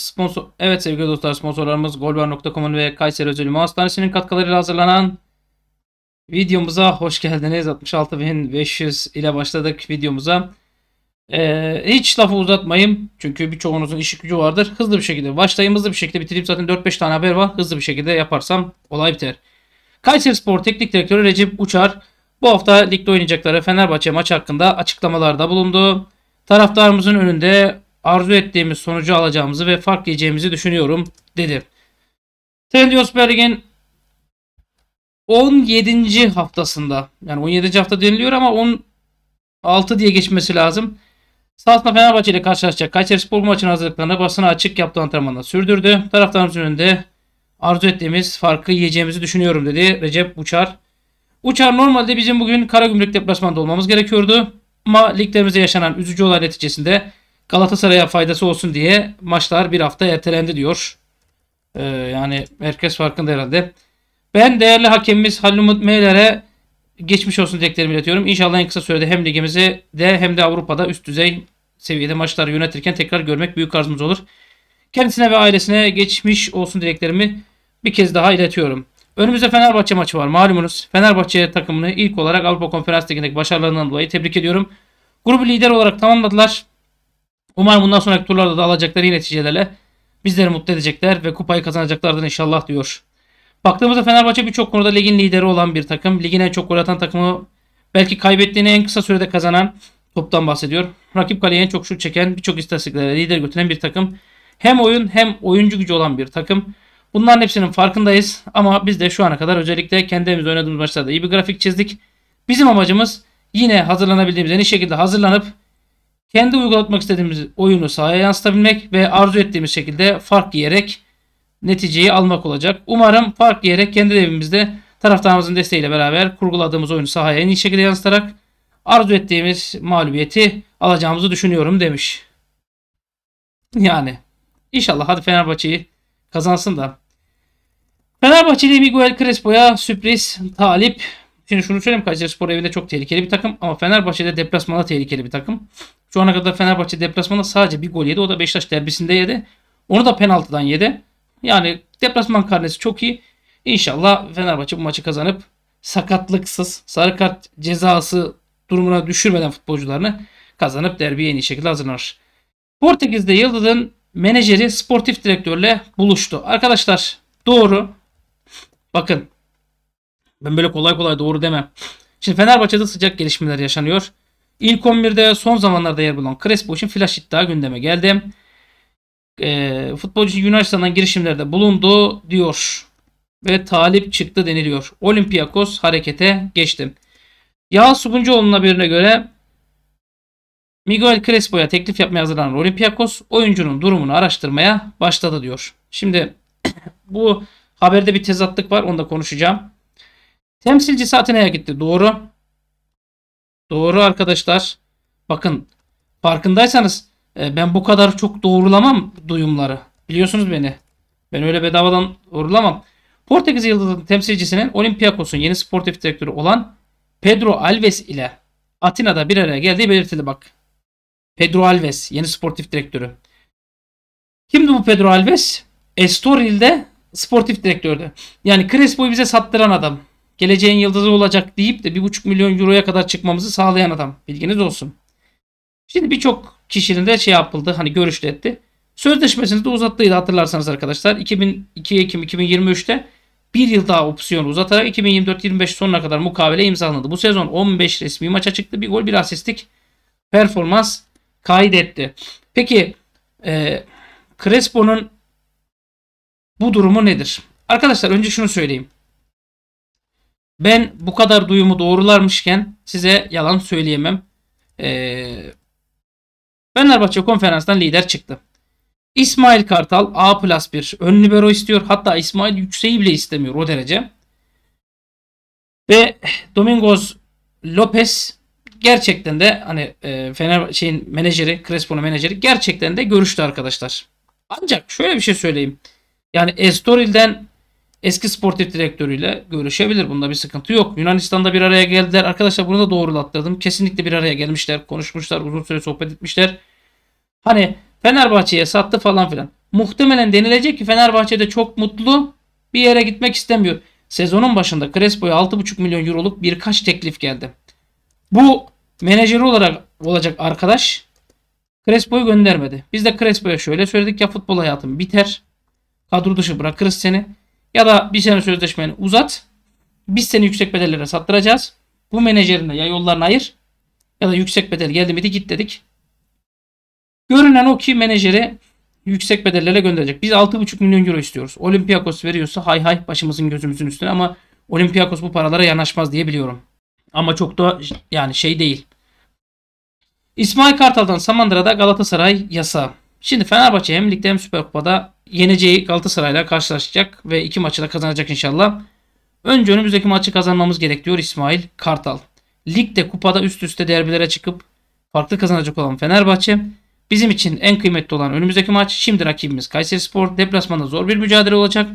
sponsor Evet sevgili dostlar sponsorlarımız golbar.com'un ve Kayseri Özel Ünlü Hastanesi'nin katkılarıyla hazırlanan videomuza hoş geldiniz. 66.500 ile başladık videomuza. Ee, hiç lafı uzatmayayım. Çünkü birçoğunuzun işi gücü vardır. Hızlı bir şekilde başlayayım. Hızlı bir şekilde bitireyim. Zaten 4-5 tane haber var. Hızlı bir şekilde yaparsam olay biter. Kayseri Spor Teknik Direktörü Recep Uçar bu hafta ligde oynayacakları Fenerbahçe maçı hakkında açıklamalarda bulundu. Taraftarımızın önünde arzu ettiğimiz sonucu alacağımızı ve fark yiyeceğimizi düşünüyorum dedi. Trendyol Lig'in 17. haftasında yani 17. hafta deniliyor ama 16 diye geçmesi lazım. Sahasında Fenerbahçe ile karşılaşacak. Kayseri Spor maçının hazırlıklarını basına açık yaptığı antrenmanla sürdürdü. Taraftarımızın önünde arzu ettiğimiz farkı yiyeceğimizi düşünüyorum dedi Recep Uçar. Uçar normalde bizim bugün Karagümrük deplasmanda olmamız gerekiyordu. Ama liglerimize yaşanan üzücü olay neticesinde Galatasaray'a faydası olsun diye maçlar bir hafta ertelendi diyor. Ee, yani herkes farkında herhalde. Ben değerli hakemimiz Halil Umut Meyler'e geçmiş olsun dileklerimi iletiyorum. İnşallah en kısa sürede hem ligimizi de hem de Avrupa'da üst düzey seviyede maçları yönetirken tekrar görmek büyük arzumuz olur. Kendisine ve ailesine geçmiş olsun dileklerimi bir kez daha iletiyorum. Önümüzde Fenerbahçe maçı var malumunuz. Fenerbahçe takımını ilk olarak Avrupa Konferans Ligi'ndeki başarılarından dolayı tebrik ediyorum. Grubu lider olarak tamamladılar. Umarım bundan sonraki turlarda da alacakları iyi neticelerle bizleri mutlu edecekler ve kupayı kazanacaklardır inşallah diyor. Baktığımızda Fenerbahçe birçok konuda ligin lideri olan bir takım. Ligin en çok gol atan takımı belki kaybettiğini en kısa sürede kazanan toptan bahsediyor. Rakip kaleye en çok şut çeken birçok istatistiklere lider götüren bir takım. Hem oyun hem oyuncu gücü olan bir takım. Bunların hepsinin farkındayız ama biz de şu ana kadar özellikle kendimiz oynadığımız maçlarda iyi bir grafik çizdik. Bizim amacımız yine hazırlanabildiğimiz en iyi şekilde hazırlanıp kendi uygulatmak istediğimiz oyunu sahaya yansıtabilmek ve arzu ettiğimiz şekilde fark yiyerek neticeyi almak olacak. Umarım fark yiyerek kendi evimizde taraftarımızın desteğiyle beraber kurguladığımız oyunu sahaya en iyi şekilde yansıtarak arzu ettiğimiz mağlubiyeti alacağımızı düşünüyorum demiş. Yani inşallah hadi Fenerbahçe'yi kazansın da. Fenerbahçeli Miguel Crespo'ya sürpriz talip. Şimdi şunu söyleyeyim Kayseri Spor evinde çok tehlikeli bir takım ama Fenerbahçe'de deplasmanda tehlikeli bir takım. Şu ana kadar Fenerbahçe deplasmanda sadece bir gol yedi. O da Beşiktaş derbisinde yedi. Onu da penaltıdan yedi. Yani deplasman karnesi çok iyi. İnşallah Fenerbahçe bu maçı kazanıp sakatlıksız sarı kart cezası durumuna düşürmeden futbolcularını kazanıp derbiye en iyi şekilde hazırlanır. Portekiz'de Yıldız'ın menajeri sportif direktörle buluştu. Arkadaşlar doğru. Bakın ben böyle kolay kolay doğru demem. Şimdi Fenerbahçe'de sıcak gelişmeler yaşanıyor. İlk 11'de son zamanlarda yer bulan Crespo için flash iddia gündeme geldi. E, futbolcu Yunanistan'dan girişimlerde bulundu diyor. Ve talip çıktı deniliyor. Olympiakos harekete geçti. Yağ Suguncuoğlu'nun haberine göre Miguel Crespo'ya teklif yapmaya hazırlanan Olympiakos oyuncunun durumunu araştırmaya başladı diyor. Şimdi bu haberde bir tezatlık var onu da konuşacağım. Temsilcisi Atina'ya gitti. Doğru. Doğru arkadaşlar. Bakın farkındaysanız e, ben bu kadar çok doğrulamam duyumları. Biliyorsunuz beni. Ben öyle bedavadan doğrulamam. Portekiz Yıldızı'nın temsilcisinin Olympiakos'un yeni sportif direktörü olan Pedro Alves ile Atina'da bir araya geldiği belirtildi bak. Pedro Alves yeni sportif direktörü. Kimdi bu Pedro Alves? Estoril'de sportif direktördü. Yani Crespo'yu bize sattıran adam. Geleceğin yıldızı olacak deyip de 1,5 milyon euroya kadar çıkmamızı sağlayan adam. Bilginiz olsun. Şimdi birçok kişinin de şey yapıldı hani görüştü etti. Sözleşmesini de uzattıydı hatırlarsanız arkadaşlar. 2002 Ekim 2023'te bir yıl daha opsiyonu uzatarak 2024-25 sonuna kadar mukavele imzaladı. Bu sezon 15 resmi maça çıktı. Bir gol bir asistlik performans kaydetti. Peki e, Crespo'nun bu durumu nedir? Arkadaşlar önce şunu söyleyeyim. Ben bu kadar duyumu doğrularmışken size yalan söyleyemem. Ee, Fenerbahçe konferanstan lider çıktı. İsmail Kartal A plus bir ön libero istiyor. Hatta İsmail Yüksek'i bile istemiyor o derece. Ve Domingos Lopez gerçekten de hani e, Fener şeyin menajeri, Crespo'nun menajeri gerçekten de görüştü arkadaşlar. Ancak şöyle bir şey söyleyeyim. Yani Estoril'den eski sportif direktörüyle görüşebilir. Bunda bir sıkıntı yok. Yunanistan'da bir araya geldiler. Arkadaşlar bunu da doğrulattırdım. Kesinlikle bir araya gelmişler. Konuşmuşlar. Uzun süre sohbet etmişler. Hani Fenerbahçe'ye sattı falan filan. muhtemelen denilecek ki Fenerbahçe'de çok mutlu bir yere gitmek istemiyor. Sezonun başında Crespo'ya 6,5 milyon euroluk birkaç teklif geldi. Bu menajeri olarak olacak arkadaş Crespo'yu göndermedi. Biz de Crespo'ya şöyle söyledik ya futbol hayatım biter. Kadro dışı bırakırız seni. Ya da bir sene sözleşmeni uzat. Biz seni yüksek bedellere sattıracağız. Bu menajerine ya yollarını ayır ya da yüksek bedel geldi miydi git dedik. Görünen o ki menajeri yüksek bedellerle gönderecek. Biz 6,5 milyon euro istiyoruz. Olympiakos veriyorsa hay hay başımızın gözümüzün üstüne ama Olympiakos bu paralara yanaşmaz diye biliyorum. Ama çok da yani şey değil. İsmail Kartal'dan Samandıra'da Galatasaray yasa. Şimdi Fenerbahçe hem ligde hem Süper Kupa'da yeneceği Galatasaray'la karşılaşacak ve iki maçı da kazanacak inşallah. Önce önümüzdeki maçı kazanmamız gerek diyor İsmail Kartal. Ligde kupada üst üste derbilere çıkıp farklı kazanacak olan Fenerbahçe bizim için en kıymetli olan önümüzdeki maç. Şimdi rakibimiz Kayseri Spor. Deplasmanda zor bir mücadele olacak.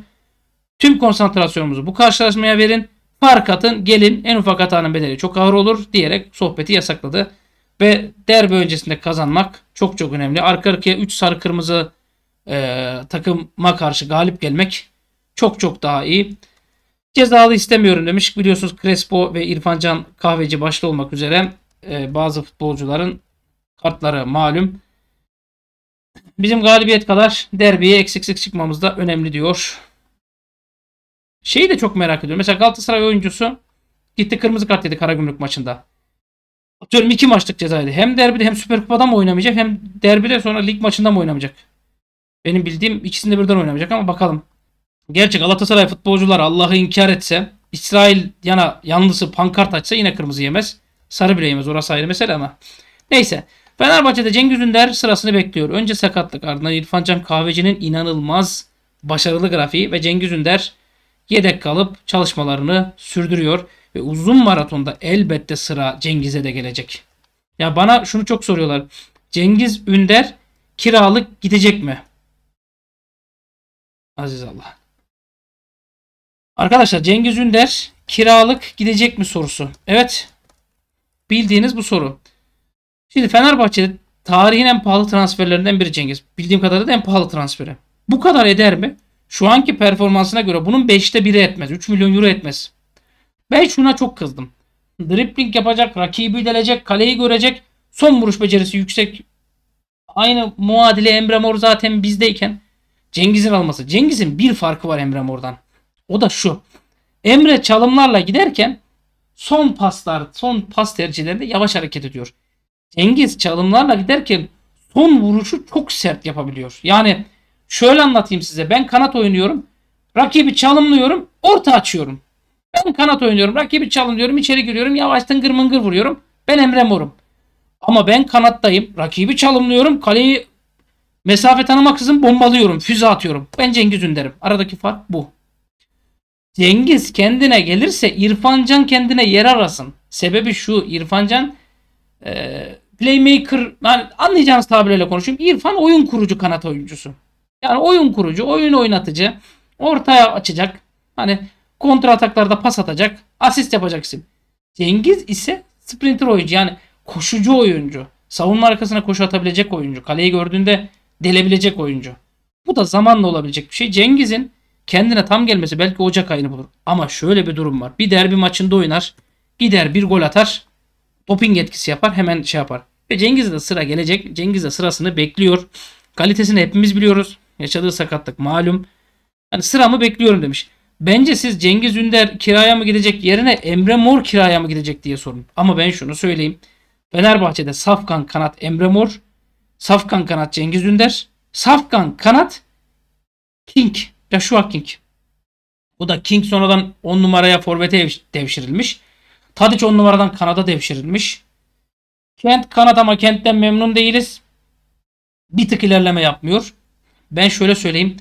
Tüm konsantrasyonumuzu bu karşılaşmaya verin. Fark atın gelin en ufak hatanın bedeli çok ağır olur diyerek sohbeti yasakladı. Ve derbi öncesinde kazanmak çok çok önemli. Arka arkaya 3 sarı kırmızı e, takıma karşı galip gelmek çok çok daha iyi. Cezalı istemiyorum demiş. Biliyorsunuz Crespo ve İrfancan Kahveci başta olmak üzere e, bazı futbolcuların kartları malum. Bizim galibiyet kadar derbiye eksiksiz çıkmamız da önemli diyor. Şeyi de çok merak ediyorum. Mesela Galatasaray oyuncusu gitti kırmızı kart yedi Karagümrük maçında. Atıyorum iki maçlık cezaydı. Hem derbide hem Süper Kupa'da mı oynamayacak hem derbide sonra lig maçında mı oynamayacak? Benim bildiğim ikisinde birden oynamayacak ama bakalım. Gerçi Galatasaray futbolcular Allah'ı inkar etse İsrail yana yanlısı pankart açsa yine kırmızı yemez. Sarı bile yemez. Orası ayrı mesele ama. Neyse. Fenerbahçe'de Cengiz Ünder sırasını bekliyor. Önce sakatlık ardından İrfan Can Kahveci'nin inanılmaz başarılı grafiği ve Cengiz Ünder yedek kalıp çalışmalarını sürdürüyor. Ve uzun maratonda elbette sıra Cengiz'e de gelecek. Ya bana şunu çok soruyorlar. Cengiz Ünder kiralık gidecek mi? Aziz Allah. Arkadaşlar Cengiz Ünder kiralık gidecek mi sorusu. Evet. Bildiğiniz bu soru. Şimdi Fenerbahçe tarihin en pahalı transferlerinden biri Cengiz. Bildiğim kadarıyla en pahalı transferi. Bu kadar eder mi? Şu anki performansına göre bunun 5'te 1'i etmez. 3 milyon euro etmez. Ben şuna çok kızdım. Dribbling yapacak, rakibi delecek, kaleyi görecek. Son vuruş becerisi yüksek. Aynı muadile Emre Mor zaten bizdeyken Cengiz'in alması. Cengiz'in bir farkı var Emre Mor'dan. O da şu. Emre çalımlarla giderken son paslar, son pas tercihlerinde yavaş hareket ediyor. Cengiz çalımlarla giderken son vuruşu çok sert yapabiliyor. Yani şöyle anlatayım size. Ben kanat oynuyorum. Rakibi çalımlıyorum. Orta açıyorum. Ben kanat oynuyorum. Rakibi çalımlıyorum. içeri giriyorum. Yavaş tıngır mıngır vuruyorum. Ben Emre Mor'um. Ama ben kanattayım. Rakibi çalımlıyorum. Kaleyi mesafe tanımaksızın bombalıyorum. Füze atıyorum. Ben Cengiz Ünder'im. Aradaki fark bu. Cengiz kendine gelirse İrfancan kendine yer arasın. Sebebi şu İrfancan e, playmaker yani anlayacağınız tabirle konuşayım. İrfan oyun kurucu kanat oyuncusu. Yani oyun kurucu, oyun oynatıcı, ortaya açacak. Hani kontra ataklarda pas atacak, asist yapacak isim. Cengiz ise sprinter oyuncu yani koşucu oyuncu. Savunma arkasına koşu atabilecek oyuncu. Kaleyi gördüğünde delebilecek oyuncu. Bu da zamanla olabilecek bir şey. Cengiz'in kendine tam gelmesi belki Ocak ayını bulur. Ama şöyle bir durum var. Bir derbi maçında oynar. Gider bir gol atar. Doping etkisi yapar. Hemen şey yapar. Ve Cengiz'e de sıra gelecek. Cengiz de sırasını bekliyor. Kalitesini hepimiz biliyoruz. Yaşadığı sakatlık malum. Hani sıramı bekliyorum demiş. Bence siz Cengiz Ünder kiraya mı gidecek yerine Emre Mor kiraya mı gidecek diye sorun. Ama ben şunu söyleyeyim. Fenerbahçe'de Safkan kanat Emre Mor, Safkan kanat Cengiz Ünder, Safkan kanat King, Joshua King. Bu da King sonradan 10 numaraya forvete devşirilmiş. Tadic 10 numaradan kanada devşirilmiş. Kent kanat ama Kent'ten memnun değiliz. Bir tık ilerleme yapmıyor. Ben şöyle söyleyeyim.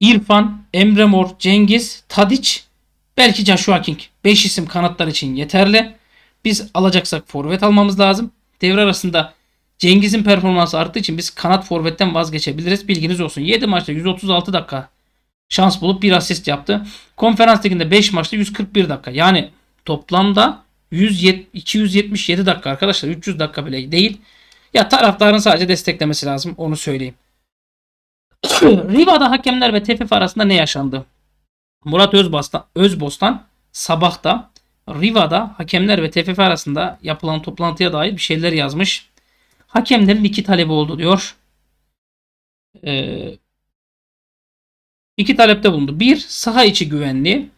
İrfan, Emre Mor, Cengiz, Tadic, belki Joshua King. 5 isim kanatlar için yeterli. Biz alacaksak forvet almamız lazım. Devre arasında Cengiz'in performansı arttığı için biz kanat forvetten vazgeçebiliriz. Bilginiz olsun. 7 maçta 136 dakika şans bulup bir asist yaptı. Konferans liginde 5 maçta 141 dakika. Yani toplamda 107, 277 dakika arkadaşlar. 300 dakika bile değil. Ya taraftarın sadece desteklemesi lazım. Onu söyleyeyim. Riva'da hakemler ve TFF arasında ne yaşandı? Murat Özbostan, Özbostan sabahta Riva'da hakemler ve TFF arasında yapılan toplantıya dair bir şeyler yazmış. Hakemlerin iki talebi oldu diyor. Ee, iki talepte bulundu. Bir, saha içi güvenliği.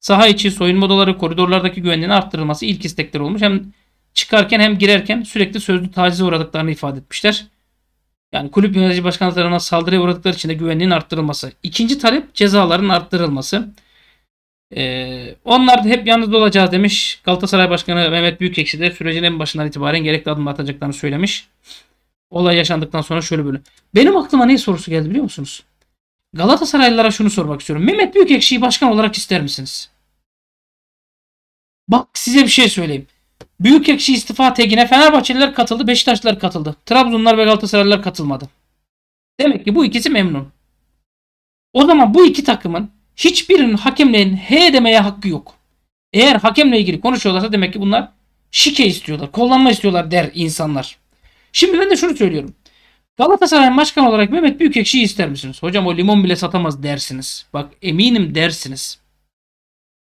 Saha içi soyunma odaları, koridorlardaki güvenliğin arttırılması ilk istekleri olmuş. Hem çıkarken hem girerken sürekli sözlü tacize uğradıklarını ifade etmişler. Yani kulüp yönetici başkanı tarafından saldırıya uğradıkları için de güvenliğin arttırılması. İkinci talep cezaların arttırılması. Ee, onlar da hep yalnız olacağız demiş. Galatasaray Başkanı Mehmet Büyükekşi de sürecin en başından itibaren gerekli adım atacaklarını söylemiş. Olay yaşandıktan sonra şöyle böyle. Benim aklıma ne sorusu geldi biliyor musunuz? Galatasaraylılara şunu sormak istiyorum. Mehmet Büyükekşi'yi başkan olarak ister misiniz? Bak size bir şey söyleyeyim. Büyükekşi istifa tegine Fenerbahçeliler katıldı, Beşiktaşlılar katıldı. Trabzonlar ve Galatasaraylılar katılmadı. Demek ki bu ikisi memnun. O zaman bu iki takımın hiçbirinin hakemlerin he demeye hakkı yok. Eğer hakemle ilgili konuşuyorlarsa demek ki bunlar şike istiyorlar, kullanma istiyorlar der insanlar. Şimdi ben de şunu söylüyorum. Galatasaray başkan olarak Mehmet Büyükekşi'yi ister misiniz? Hocam o limon bile satamaz dersiniz. Bak eminim dersiniz.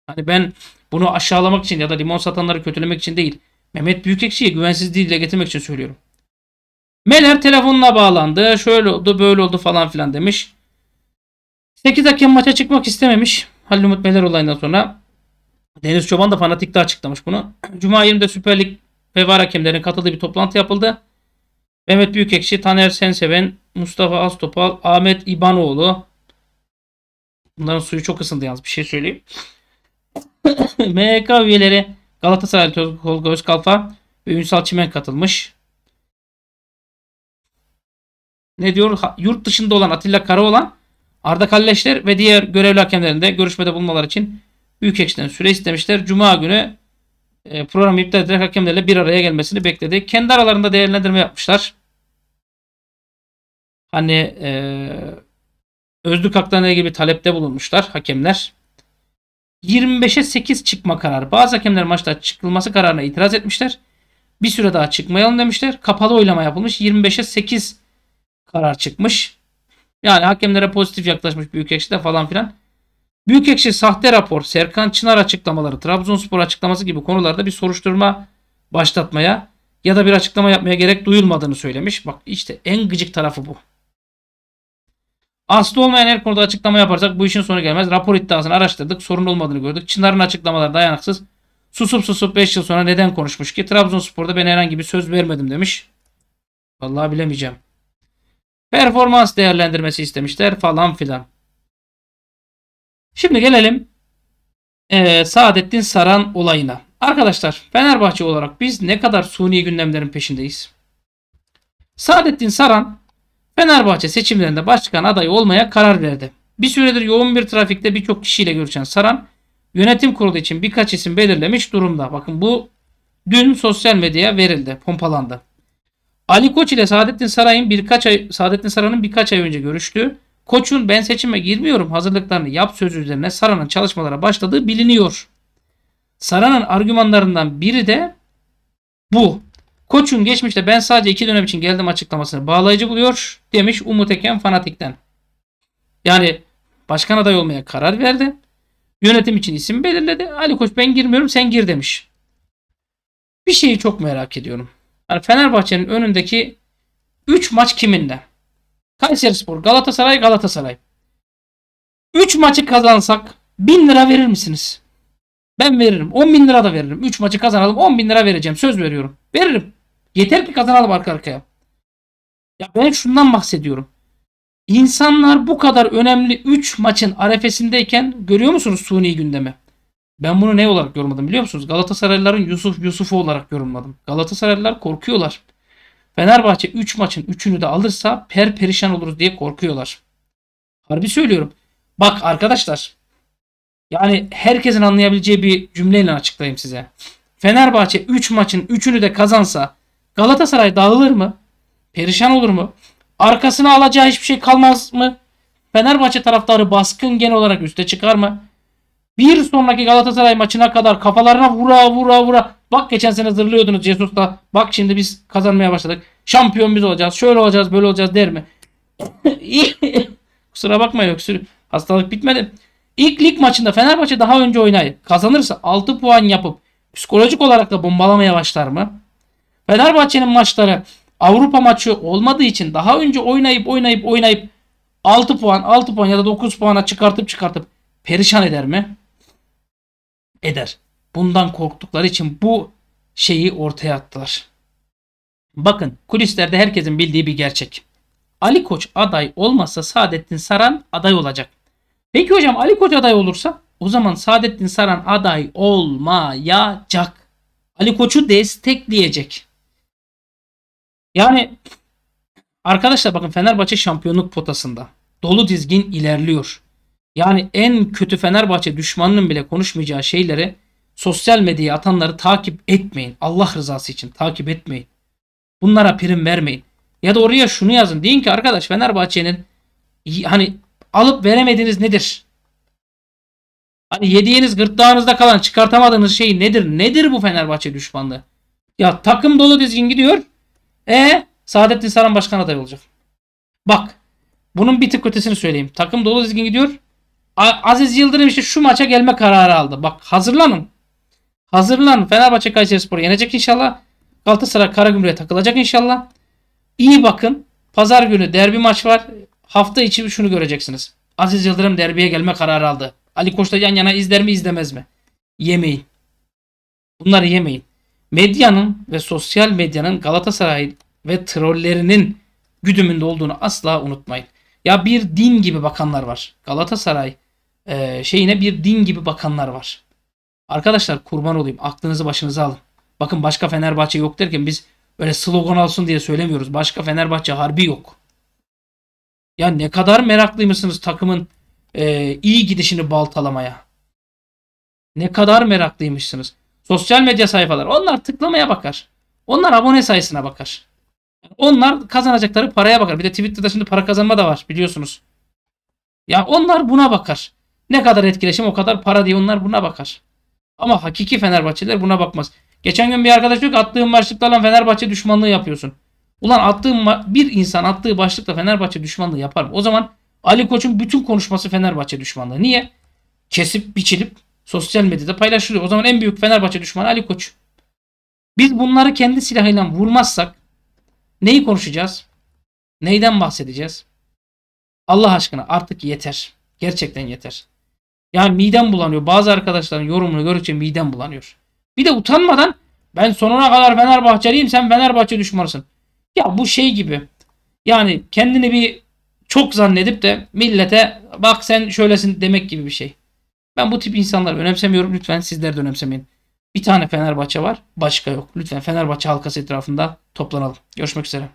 Hani ben bunu aşağılamak için ya da limon satanları kötülemek için değil. Mehmet Büyükekşi'ye güvensizliği dile getirmek için söylüyorum. Meler telefonuna bağlandı. Şöyle oldu böyle oldu falan filan demiş. 8 hakem maça çıkmak istememiş. Halil Umut Meler olayından sonra. Deniz Çoban da fanatikte açıklamış bunu. Cuma 20'de Süper Lig ve VAR hakemlerin katıldığı bir toplantı yapıldı. Mehmet Büyükekşi, Taner Senseven, Mustafa Astopal, Ahmet İbanoğlu. Bunların suyu çok ısındı yalnız bir şey söyleyeyim. MHK üyeleri Galatasaray Tolga Özkalfa ve Ünsal Çimen katılmış. Ne diyor? Yurt dışında olan Atilla Karaoğlan, Arda Kalleşler ve diğer görevli hakemlerin de görüşmede bulunmaları için Büyükekşi'den süre istemişler. Cuma günü e, programı iptal ederek hakemlerle bir araya gelmesini bekledi. Kendi aralarında değerlendirme yapmışlar. Hani e, özlük haklarına ilgili bir talepte bulunmuşlar hakemler. 25'e 8 çıkma kararı. Bazı hakemler maçta çıkılması kararına itiraz etmişler. Bir süre daha çıkmayalım demişler. Kapalı oylama yapılmış. 25'e 8 karar çıkmış. Yani hakemlere pozitif yaklaşmış Büyükekşi'de falan filan. Büyükekşi sahte rapor, Serkan Çınar açıklamaları, Trabzonspor açıklaması gibi konularda bir soruşturma başlatmaya ya da bir açıklama yapmaya gerek duyulmadığını söylemiş. Bak işte en gıcık tarafı bu. Aslı olmayan her konuda açıklama yaparsak bu işin sonu gelmez. Rapor iddiasını araştırdık. Sorun olmadığını gördük. Çınar'ın açıklamaları dayanıksız. Susup susup 5 yıl sonra neden konuşmuş ki? Trabzonspor'da ben herhangi bir söz vermedim demiş. Vallahi bilemeyeceğim. Performans değerlendirmesi istemişler falan filan. Şimdi gelelim e, Saadettin Saran olayına. Arkadaşlar Fenerbahçe olarak biz ne kadar suni gündemlerin peşindeyiz. Saadettin Saran Fenerbahçe seçimlerinde başkan adayı olmaya karar verdi. Bir süredir yoğun bir trafikte birçok kişiyle görüşen Saran yönetim kurulu için birkaç isim belirlemiş durumda. Bakın bu dün sosyal medyaya verildi, pompalandı. Ali Koç ile Saadettin Saray'ın birkaç ay Saadettin Saran'ın birkaç ay önce görüştüğü Koç'un ben seçime girmiyorum hazırlıklarını yap sözü üzerine Saran'ın çalışmalara başladığı biliniyor. Saran'ın argümanlarından biri de bu. Koç'un geçmişte ben sadece iki dönem için geldim açıklamasını bağlayıcı buluyor demiş Umut Eken Fanatik'ten. Yani başkan aday olmaya karar verdi. Yönetim için isim belirledi. Ali Koç ben girmiyorum sen gir demiş. Bir şeyi çok merak ediyorum. Yani Fenerbahçe'nin önündeki 3 maç kiminle? Kayserispor, Galatasaray, Galatasaray. 3 maçı kazansak 1000 lira verir misiniz? Ben veririm. 10 bin lira da veririm. 3 maçı kazanalım 10 bin lira vereceğim. Söz veriyorum. Veririm. Yeter ki kazanalım arka arkaya. Ya ben şundan bahsediyorum. İnsanlar bu kadar önemli 3 maçın arefesindeyken görüyor musunuz suni gündemi? Ben bunu ne olarak yorumladım biliyor musunuz? Galatasaraylıların Yusuf Yusuf'u olarak yorumladım. Galatasaraylılar korkuyorlar. Fenerbahçe 3 maçın 3'ünü de alırsa per perişan oluruz diye korkuyorlar. Harbi söylüyorum. Bak arkadaşlar. Yani herkesin anlayabileceği bir cümleyle açıklayayım size. Fenerbahçe 3 maçın 3'ünü de kazansa Galatasaray dağılır mı? Perişan olur mu? Arkasına alacağı hiçbir şey kalmaz mı? Fenerbahçe taraftarı baskın genel olarak üste çıkar mı? Bir sonraki Galatasaray maçına kadar kafalarına vura vura vura. Bak geçen sene zırlıyordunuz Jesus'ta. Bak şimdi biz kazanmaya başladık. Şampiyon biz olacağız. Şöyle olacağız böyle olacağız der mi? Kusura bakmayın öksür. Hastalık bitmedi. İlk lig maçında Fenerbahçe daha önce oynayıp kazanırsa 6 puan yapıp psikolojik olarak da bombalamaya başlar mı? Fenerbahçe'nin maçları Avrupa maçı olmadığı için daha önce oynayıp oynayıp oynayıp 6 puan 6 puan ya da 9 puana çıkartıp çıkartıp perişan eder mi? Eder. Bundan korktukları için bu şeyi ortaya attılar. Bakın kulislerde herkesin bildiği bir gerçek. Ali Koç aday olmasa Saadettin Saran aday olacak. Peki hocam Ali Koç aday olursa o zaman Saadettin Saran aday olmayacak. Ali Koç'u destekleyecek. Yani arkadaşlar bakın Fenerbahçe şampiyonluk potasında. Dolu dizgin ilerliyor. Yani en kötü Fenerbahçe düşmanının bile konuşmayacağı şeyleri sosyal medyaya atanları takip etmeyin. Allah rızası için takip etmeyin. Bunlara prim vermeyin. Ya da oraya şunu yazın. Deyin ki arkadaş Fenerbahçe'nin hani alıp veremediğiniz nedir? Hani yediğiniz gırtlağınızda kalan çıkartamadığınız şey nedir? Nedir bu Fenerbahçe düşmanlığı? Ya takım dolu dizgin gidiyor. E Saadettin Saran başkan adayı olacak. Bak bunun bir tık ötesini söyleyeyim. Takım dolu dizgin gidiyor. Aziz Yıldırım işte şu maça gelme kararı aldı. Bak hazırlanın. Hazırlanın. Fenerbahçe Kayseri Spor yenecek inşallah. Galatasaray Karagümrük'e takılacak inşallah. İyi bakın. Pazar günü derbi maç var. Hafta içi şunu göreceksiniz. Aziz Yıldırım derbiye gelme kararı aldı. Ali Koç'ta yan yana izler mi izlemez mi? Yemeyin. Bunları yemeyin. Medyanın ve sosyal medyanın Galatasaray ve trollerinin güdümünde olduğunu asla unutmayın. Ya bir din gibi bakanlar var. Galatasaray e, şeyine bir din gibi bakanlar var. Arkadaşlar kurban olayım. Aklınızı başınıza alın. Bakın başka Fenerbahçe yok derken biz öyle slogan alsın diye söylemiyoruz. Başka Fenerbahçe harbi yok. Ya ne kadar meraklıymışsınız takımın e, iyi gidişini baltalamaya. Ne kadar meraklıymışsınız. Sosyal medya sayfaları onlar tıklamaya bakar. Onlar abone sayısına bakar. Onlar kazanacakları paraya bakar. Bir de Twitter'da şimdi para kazanma da var biliyorsunuz. Ya onlar buna bakar. Ne kadar etkileşim o kadar para diye onlar buna bakar. Ama hakiki Fenerbahçeliler buna bakmaz. Geçen gün bir arkadaş diyor ki attığın başlıklarla Fenerbahçe düşmanlığı yapıyorsun. Ulan attığım bir insan attığı başlıkla Fenerbahçe düşmanlığı yapar mı? O zaman Ali Koç'un bütün konuşması Fenerbahçe düşmanlığı. Niye? Kesip biçilip sosyal medyada paylaşılıyor. O zaman en büyük Fenerbahçe düşmanı Ali Koç. Biz bunları kendi silahıyla vurmazsak neyi konuşacağız? Neyden bahsedeceğiz? Allah aşkına artık yeter. Gerçekten yeter. Yani midem bulanıyor. Bazı arkadaşların yorumunu gördükçe midem bulanıyor. Bir de utanmadan ben sonuna kadar Fenerbahçeliyim sen Fenerbahçe düşmanısın. Ya bu şey gibi. Yani kendini bir çok zannedip de millete bak sen şöylesin demek gibi bir şey. Ben bu tip insanları önemsemiyorum. Lütfen sizler de önemsemeyin. Bir tane Fenerbahçe var. Başka yok. Lütfen Fenerbahçe halkası etrafında toplanalım. Görüşmek üzere.